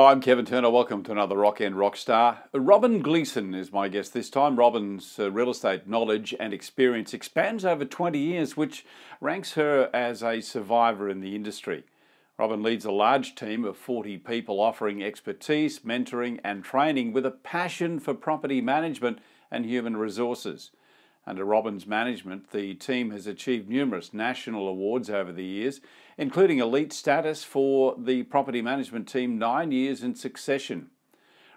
Hello, I'm Kevin Turner. Welcome to another Rockend Rockstar. Robyn Gleeson is my guest this time. Robyn's uh, real estate knowledge and experience expands over 20 years, which ranks her as a survivor in the industry. Robyn leads a large team of 40 people offering expertise, mentoring, and training with a passion for property management and human resources. Under Robyn's management, the team has achieved numerous national awards over the years, including elite status for the property management team nine years in succession.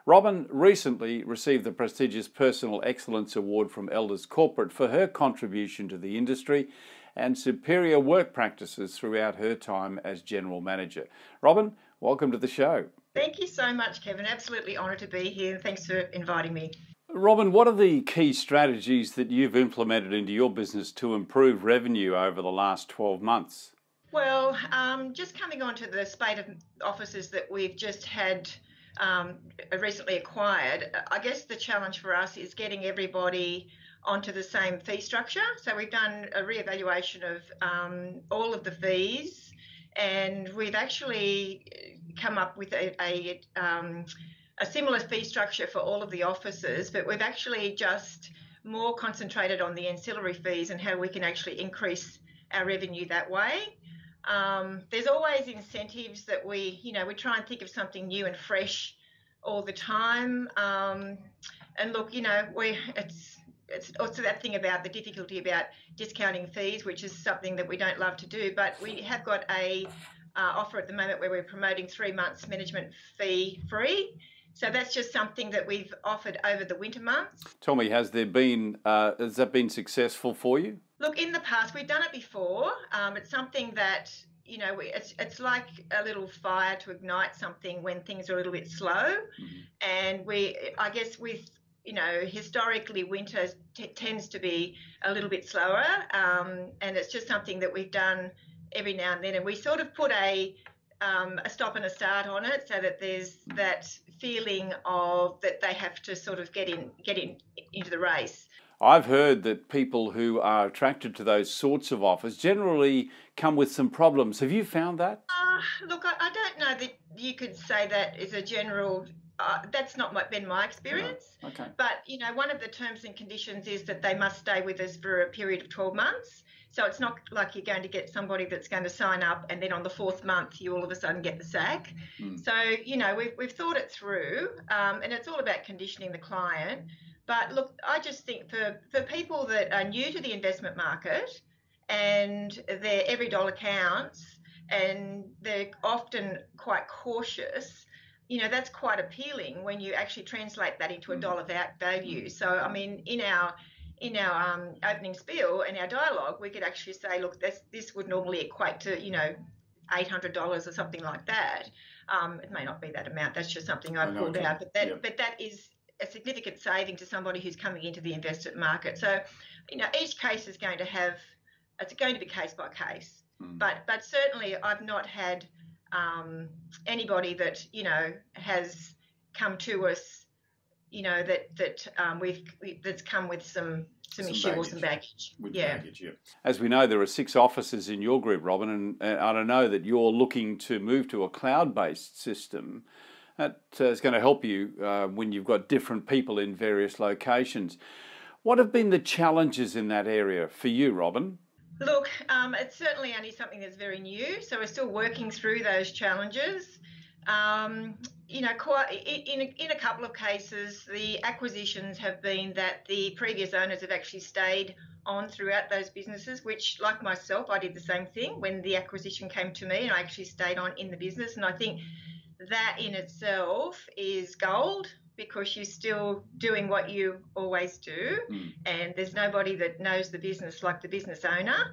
Robyn recently received the prestigious Personal Excellence Award from Elders Corporate for her contribution to the industry and superior work practices throughout her time as General Manager. Robyn, welcome to the show. Thank you so much, Kevin. Absolutely honoured to be here. Thanks for inviting me. Robyn, what are the key strategies that you've implemented into your business to improve revenue over the last 12 months? Well, um, just coming on to the spate of offices that we've just had um, recently acquired, I guess the challenge for us is getting everybody onto the same fee structure. So we've done a re-evaluation of um, all of the fees, and we've actually come up with a, a um, a similar fee structure for all of the offices, but we've actually just more concentrated on the ancillary fees and how we can actually increase our revenue that way. Um, there's always incentives that we, you know, we try and think of something new and fresh all the time. Um, and look, you know, we it's it's also that thing about the difficulty about discounting fees, which is something that we don't love to do. But we have got a uh, offer at the moment where we're promoting three months management fee free. So that's just something that we've offered over the winter months. Tell me, has there been uh, has that been successful for you? Look, in the past we've done it before. Um, it's something that you know we, it's it's like a little fire to ignite something when things are a little bit slow, mm-hmm. and we I guess with you know historically winter t- tends to be a little bit slower, um, and it's just something that we've done every now and then, and we sort of put a um, a stop and a start on it, so that there's that feeling of that they have to sort of get in get in into the race. I've heard that people who are attracted to those sorts of offers generally come with some problems. Have you found that? Uh, look, I, I don't know that you could say that is a general uh, that's not my, been my experience. No. Okay. But you know, one of the terms and conditions is that they must stay with us for a period of 12 months. So it's not like you're going to get somebody that's going to sign up and then on the fourth month you all of a sudden get the sack. Mm. So, you know, we've, we've thought it through um, and it's all about conditioning the client. But look, I just think for, for people that are new to the investment market and their every dollar counts and they're often quite cautious, you know, that's quite appealing when you actually translate that into a hmm. dollar value. So, I mean, in our in our um, opening spiel and our dialogue, we could actually say, look, this this would normally equate to you know eight hundred dollars or something like that. Um, it may not be that amount. That's just something I've pulled out, but that but that is a significant saving to somebody who's coming into the investment market. So, you know, each case is going to have it's going to be case by case. Mm. But but certainly, I've not had um, anybody that you know has come to us you know that that um, we've we, that's come with some some, some issue baggage. or some baggage. Yeah. Baggage, yeah. As we know, there are six offices in your group, Robyn, and, and I don't know that you're looking to move to a cloud-based system. That uh, is going to help you uh, when you've got different people in various locations. What have been the challenges in that area for you, Robyn? Look, um, it's certainly only something that's very new, so we're still working through those challenges. Um, you know, quite, in, a, in a couple of cases, the acquisitions have been that the previous owners have actually stayed on throughout those businesses, which, like myself, I did the same thing when the acquisition came to me and I actually stayed on in the business. And I think that in itself is gold because you're still doing what you always do mm. and there's nobody that knows the business like the business owner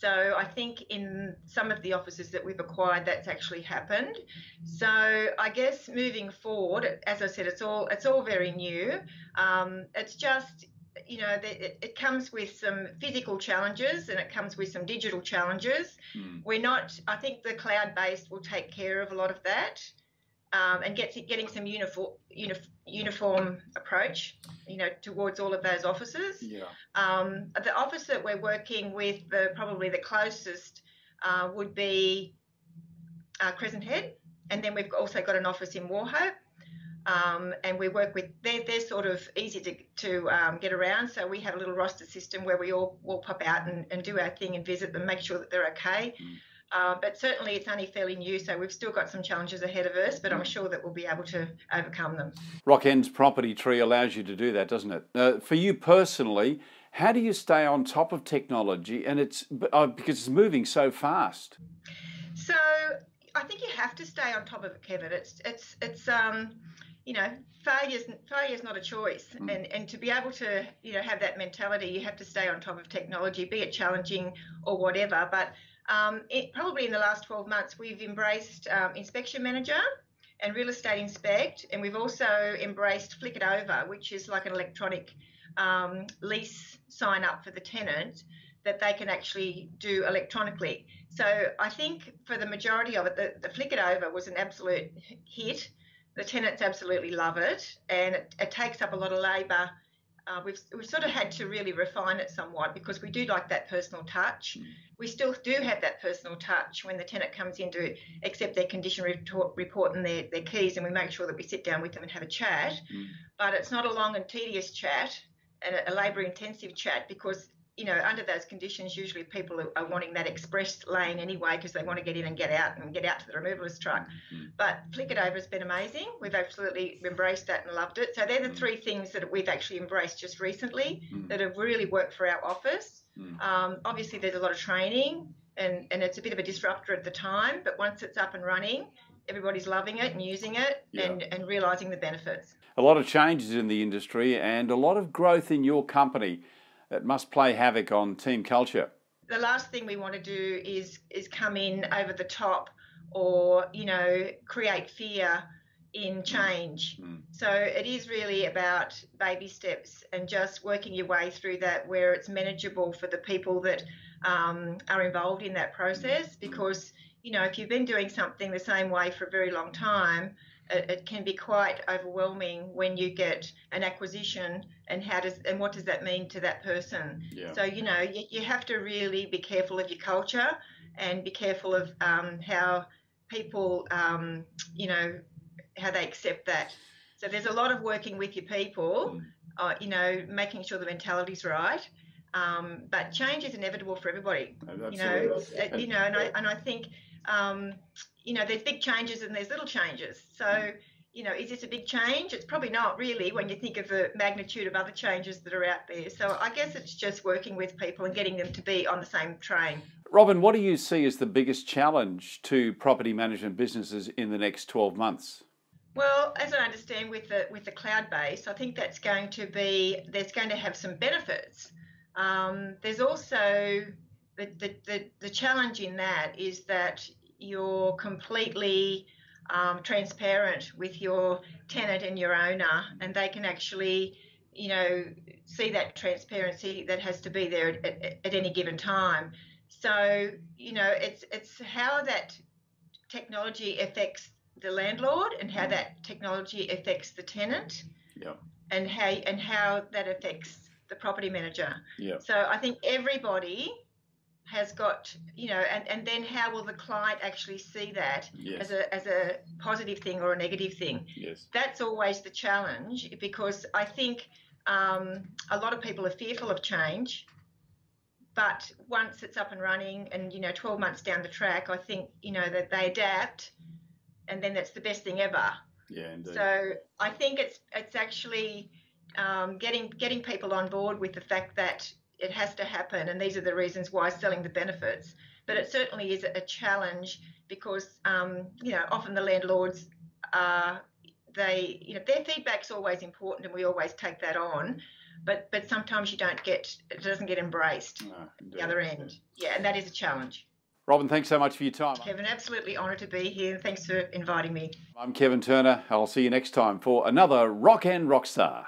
so I think in some of the offices that we've acquired, that's actually happened. So I guess moving forward, as I said, it's all it's all very new. Um, it's just you know it, it, comes with some physical challenges and it comes with some digital challenges. Mm. We're not. I think the cloud based will take care of a lot of that um, and get, getting some uniform, uniform approach, you know, towards all of those offices. Yeah. Um, the office that we're working with, the probably the closest, uh, would be uh, Crescent Head, and then we've also got an office in Wauchope. Um, and we work with they're, they're sort of easy to, to um, get around so we have a little roster system where we all, all pop out and, and do our thing and visit them make sure that they're okay mm. Uh, but certainly it's only fairly new so we've still got some challenges ahead of us but i'm sure that we'll be able to overcome them Rockend's property tree allows you to do that doesn't it uh, for you personally how do you stay on top of technology and it's uh, because it's moving so fast so i think you have to stay on top of it kevin it's it's it's um you know, failure's failure's not a choice, mm. and and to be able to you know have that mentality, you have to stay on top of technology, be it challenging or whatever. But um, it, probably in the last 12 months, we've embraced um, Inspection Manager and Real Estate Inspect, and we've also embraced Flick It Over, which is like an electronic um, lease sign up for the tenant that they can actually do electronically. So I think for the majority of it, the, the Flick It Over was an absolute hit the tenants absolutely love it, and it, it takes up a lot of labour. Uh, we've, we've sort of had to really refine it somewhat because we do like that personal touch. Mm. We still do have that personal touch when the tenant comes in to accept their condition report, report and their, their keys, and we make sure that we sit down with them and have a chat. Mm. But it's not a long and tedious chat and a, a labour intensive chat because you know, under those conditions, usually people are, are wanting that express lane anyway because they want to get in and get out and get out to the removalist truck. Mm-hmm. But Flick It Over has been amazing. We've absolutely embraced that and loved it. So they're the mm-hmm. three things that we've actually embraced just recently mm-hmm. that have really worked for our office. Mm. Um, obviously, there's a lot of training and, and it's a bit of a disruptor at the time, but once it's up and running, everybody's loving it and using it yeah. and, and realising the benefits. A lot of changes in the industry and a lot of growth in your company it must play havoc on team culture. The last thing we want to do is is come in over the top or you know create fear in change. Mm. So it is really about baby steps and just working your way through that where it's manageable for the people that um, are involved in that process. Because you know if you've been doing something the same way for a very long time, it, it, can be quite overwhelming when you get an acquisition and how does and what does that mean to that person yeah. so you know you, you have to really be careful of your culture and be careful of um, how people um, you know how they accept that so there's a lot of working with your people mm. uh, you know making sure the mentality's right um, but change is inevitable for everybody you know you know and I, and I think um, you know, there's big changes and there's little changes. So, you know, is this a big change? It's probably not really when you think of the magnitude of other changes that are out there. So I guess it's just working with people and getting them to be on the same train. Robyn, what do you see as the biggest challenge to property management businesses in the next 12 months? Well, as I understand with the with the cloud base, I think that's going to be there's going to have some benefits. Um, there's also the, the, the, the challenge in that is that you're completely um, transparent with your tenant and your owner, and they can actually, you know, see that transparency that has to be there at, at, at any given time. So, you know, it's it's how that technology affects the landlord and how that technology affects the tenant. Yeah. And how and how that affects the property manager. Yeah. So I think everybody has got you know and, and then how will the client actually see that yes. as a as a positive thing or a negative thing yes that's always the challenge because i think um, a lot of people are fearful of change but once it's up and running and you know 12 months down the track i think you know that they adapt and then that's the best thing ever yeah indeed. so i think it's it's actually um, getting getting people on board with the fact that it has to happen, and these are the reasons why selling the benefits. But it certainly is a challenge because um, you know often the landlords are they you know their feedback's always important, and we always take that on. But but sometimes you don't get it doesn't get embraced no, the other end. Yeah, and that is a challenge. Robyn, thanks so much for your time. Kevin, absolutely honoured to be here. And thanks for inviting me. I'm Kevin Turner. I'll see you next time for another Rockend Rockstar.